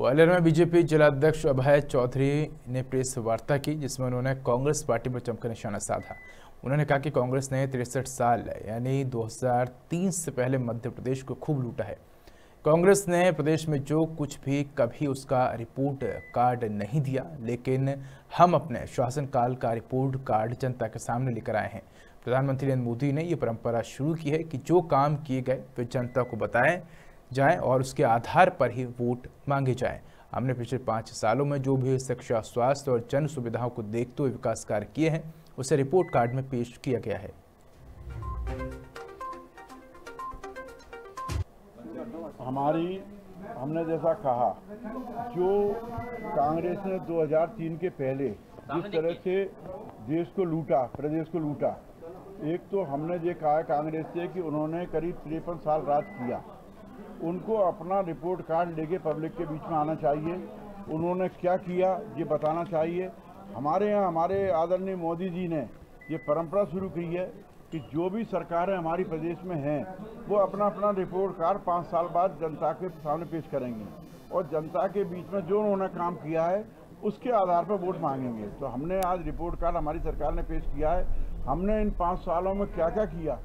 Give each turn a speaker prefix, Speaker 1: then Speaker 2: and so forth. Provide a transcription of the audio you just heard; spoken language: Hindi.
Speaker 1: ग्वालियर में बीजेपी जिलाध्यक्ष अभय चौधरी ने प्रेस वार्ता की, जिसमें उन्होंने कांग्रेस पार्टी पर चमकर निशाना साधा। उन्होंने कहा कि कांग्रेस ने तिरसठ साल, यानी 2003 से पहले मध्य प्रदेश को खूब लूटा है। कांग्रेस ने प्रदेश में जो कुछ भी कभी उसका रिपोर्ट कार्ड नहीं दिया, लेकिन हम अपने शासनकाल का रिपोर्ट कार्ड जनता के सामने लेकर आए हैं। प्रधानमंत्री नरेंद्र मोदी ने ये परंपरा शुरू की है कि जो काम किए गए, वे जनता को बताएँ जाएँ और उसके आधार पर ही वोट मांगे जाएँ। हमने पिछले पाँच सालों में जो भी शिक्षा स्वास्थ्य और जन सुविधाओं को देखते हुए विकास कार्य किए हैं उसे रिपोर्ट कार्ड में पेश किया गया है।
Speaker 2: हमारी हमने जैसा कहा जो कांग्रेस ने 2003 के पहले जिस तरह से देश को लूटा प्रदेश को लूटा एक तो हमने ये कहा कांग्रेस से कि उन्होंने करीब तिरपन साल राज किया। उनको अपना रिपोर्ट कार्ड लेके पब्लिक के बीच में आना चाहिए। उन्होंने क्या किया, ये बताना चाहिए। हमारे यहाँ, हमारे आदरणीय मोदी जी ने ये परंपरा शुरू की है कि जो भी सरकारें हमारी प्रदेश में हैं, वो अपना अपना रिपोर्ट कार्ड पाँच साल बाद जनता के सामने पेश करेंगे। और जनता के बीच में जो उन्होंने काम किया है, उसके आधार पर वोट मांगेंगे। तो हमने आज रिपोर्ट कार्ड हमारी सरकार ने पेश किया है। हमने इन पाँच सालों में क्या क्या किया?